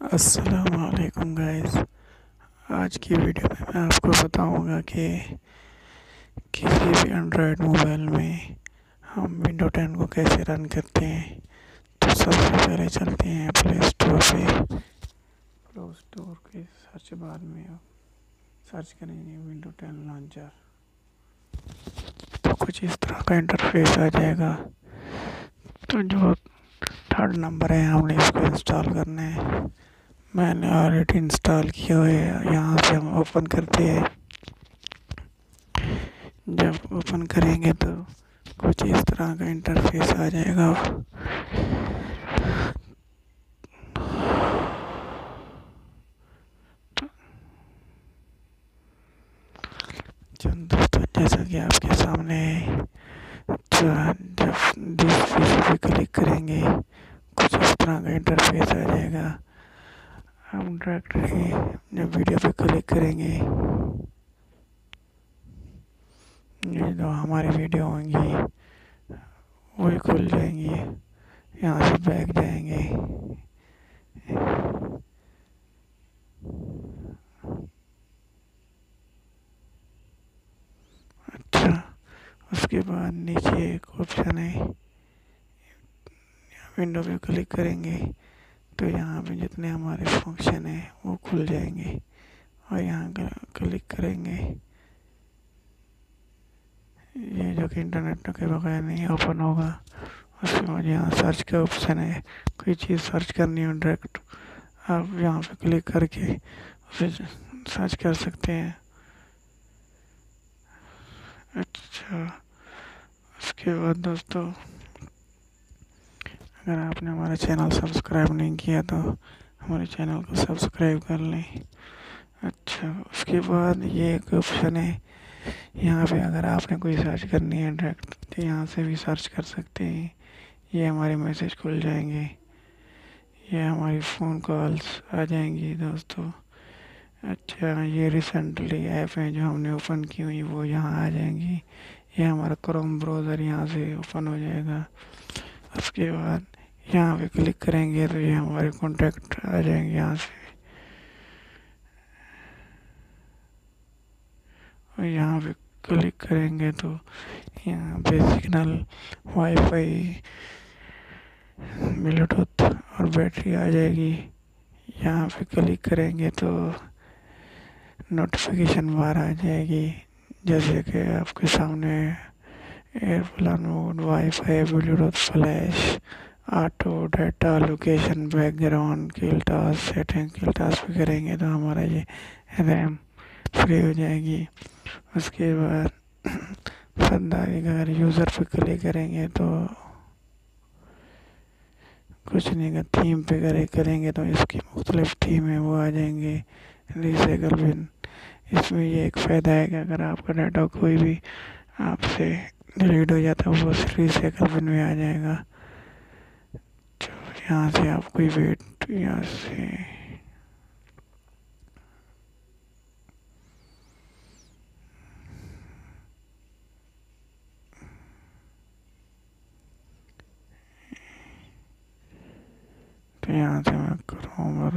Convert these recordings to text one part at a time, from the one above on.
असलकुम गाइस आज की वीडियो में मैं आपको बताऊँगा कि किसी भी एंड्रॉयड मोबाइल में हम विंडो टेन को कैसे रन करते हैं। तो सबसे पहले चलते हैं प्ले स्टोर पे। प्ले स्टोर के सर्च बार में सर्च करेंगे विंडो टेन लॉन्चर तो कुछ इस तरह का इंटरफेस आ जाएगा। तो जो थर्ड नंबर है, हमने इसको इंस्टॉल करना है। मैंने ऑलरेडी इंस्टॉल किया हुआ है यहाँ से हम ओपन करते हैं। जब ओपन करेंगे तो कुछ इस तरह का इंटरफेस आ जाएगा। दोस्तों जैसा कि आपके सामने जब डिस पे क्लिक करेंगे, कुछ इस तरह का इंटरफेस आ जाएगा। हम डायरेक्टली जब वीडियो पे क्लिक करेंगे। ये जो हमारी वीडियो होंगी वही खुल जाएँगी। यहाँ से बैक जाएँगे। अच्छा उसके बाद नीचे एक ऑप्शन है। विंडो पे क्लिक करेंगे। तो यहाँ पे जितने हमारे फ़ंक्शन हैं, वो खुल जाएँगे। और यहाँ क्लिक करेंगे। ये जो कि इंटरनेट के बगैर नहीं ओपन होगा, उसके बाद यहाँ सर्च का ऑप्शन है। कोई चीज़ सर्च करनी हो डायरेक्ट आप यहाँ पे क्लिक करके उसे सर्च कर सकते हैं। अच्छा उसके बाद दोस्तों अगर आपने हमारा चैनल सब्सक्राइब नहीं किया तो हमारे चैनल को सब्सक्राइब कर लें। अच्छा उसके बाद ये एक ऑप्शन है। यहाँ पे अगर आपने कोई सर्च करनी है डायरेक्ट तो यहाँ से भी सर्च कर सकते हैं। ये हमारे मैसेज खुल जाएँगे। ये हमारी फ़ोन कॉल्स आ जाएँगी दोस्तों। अच्छा ये रिसेंटली ऐप हैं जो हमने ओपन की हुई, वो यहाँ आ जाएँगी। ये हमारा क्रोम ब्राउज़र यहाँ से ओपन हो जाएगा। उसके बाद यहाँ पे क्लिक करेंगे तो ये हमारे कॉन्टैक्ट आ जाएँगे यहाँ से। और यहाँ पे क्लिक करेंगे तो यहाँ पे सिग्नल वाईफाई ब्लूटूथ और बैटरी आ जाएगी। यहाँ पे क्लिक करेंगे तो नोटिफिकेशन बार आ जाएगी। जैसे कि आपके सामने airplane mode wifi bluetooth flash auto data location background kill task setting kill task करेंगे तो हमारा ये रैम फ्री हो जाएगी। उसके बाद फंदारी अगर यूज़र पे क्लिक करेंगे तो कुछ नहीं, अगर थीम पे करे करेंगे तो इसकी मुख्तलिफ़ थीम है, वो आ जाएँगे। रिसाइकल बिन इसमें ये एक फ़ायदा है कि अगर आपका डाटा कोई भी आपसे डिलीट हो जाता है, वो रिसाइकल बिन में आ जाएगा। यहाँ से आप कोई वेट यहाँ से। तो यहाँ से मैं क्रोम और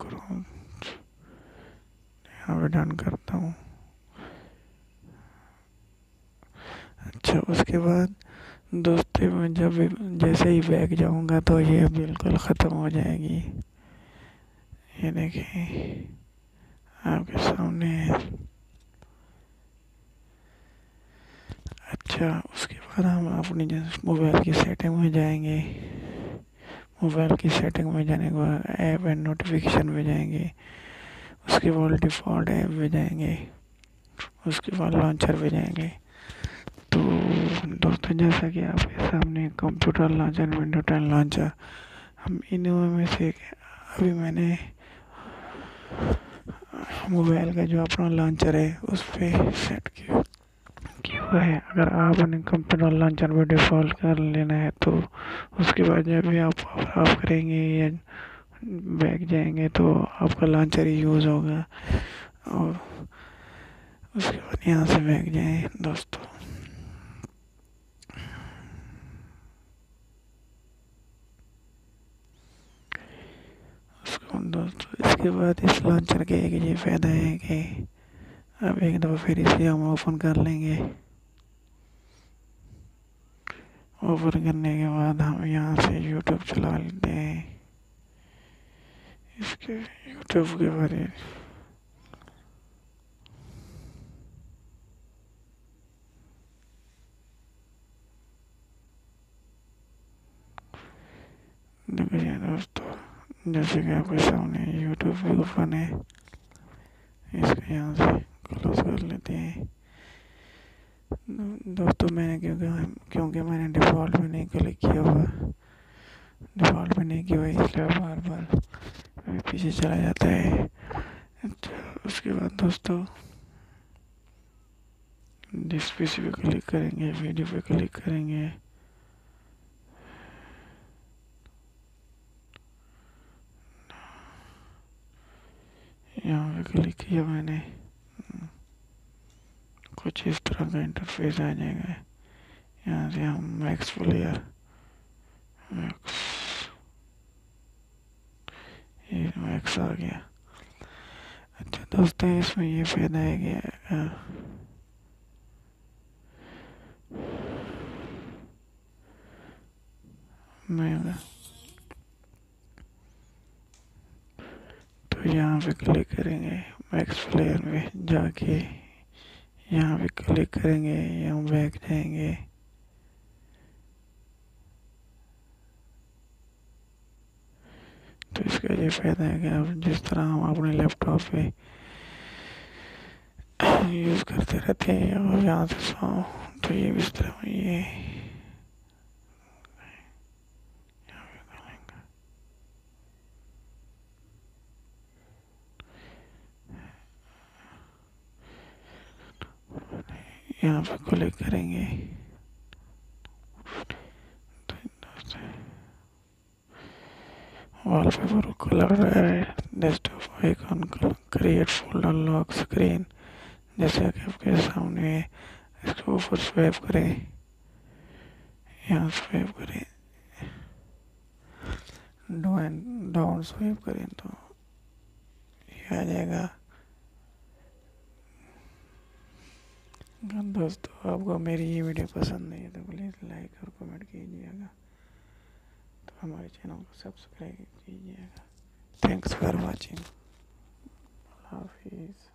क्रोम यहाँ पे डन करता हूँ। अच्छा उसके बाद दोस्ती, में जब जैसे ही बैग जाऊँगा तो ये बिल्कुल ख़त्म हो जाएगी। ये देखिए, आपके सामने है। अच्छा उसके बाद हम अपनी मोबाइल की सेटिंग में जाएँगे। मोबाइल की सेटिंग में जाने के बाद ऐप एंड नोटिफिकेशन में जाएँगे। उसके बाद डिफ़ॉल्ट ऐप में जाएँगे। उसके बाद लॉन्चर पे जाएँगे। तो दोस्तों, जैसा कि आपके सामने computer launcher window ten launcher हम इन में से अभी मैंने मोबाइल का जो अपना लॉन्चर है, उस पर सेट किया। है? अगर आपने कंप्यूटर लॉन्चर में डिफ़ॉल्ट कर लेना है तो उसके बाद जब भी आप ऑफ़ करेंगे या बैक जाएँगे तो आपका लॉन्चर ही यूज़ होगा। और उसके बाद यहाँ से बैक जाएँ, दोस्तों। दोस्तों इसके बाद इस लॉन्चर के एक ये फ़ायदा है कि अब एक दफ़ा फिर इसे हम ओपन कर लेंगे। ओपन करने के बाद हम यहाँ से यूट्यूब चला लेते हैं। इसके यूट्यूब के बारे देखिए दोस्तों जैसे कि आपके सामने यूट्यूब भी ओपन है इसको यहाँ से क्लोज कर लेते हैं। दोस्तों, मैंने क्योंकि क्योंकि मैंने डिफ़ॉल्ट में नहीं क्लिक किया हुआ डिफ़ॉल्ट में नहीं किया हुआ, इसलिए बार बार पीछे चला जाता है। अच्छा उसके बाद दोस्तों, जिस पीसी पे क्लिक करेंगे वीडियो पे क्लिक करेंगे। यहाँ पे क्लिक किया मैंने कुछ इस तरह का इंटरफेस आ जाएगा। यहाँ से हम मैक्स प्लेयर मैक्स ये मैक्स आ गया। अच्छा दोस्तों, इसमें ये फ़ायदा है कि मैं यहाँ पे क्लिक करेंगे मैक्स प्लेयर में जाके यहाँ पे क्लिक करेंगे, यहाँ बैक जाएँगे। तो इसका ये फ़ायदा है कि अब जिस तरह हम अपने लैपटॉप पे यूज़ करते रहते हैं और यहाँ से तो ये इस तरह ये यहाँ पर क्लिक करेंगे। Wallpaper colour desktop icon create folder lock screen जैसे कि आपके सामने इसको ऊपर स्वैप करें। यहाँ स्वैप करें। डाउन स्वैप करें तो ये आ जाएगा। दोस्तों, आपको मेरी ये वीडियो पसंद नहीं है तो प्लीज़ लाइक और कमेंट कीजिएगा। तो हमारे चैनल को सब्सक्राइब कीजिएगा। थैंक्स फॉर वाचिंग हाफिज़।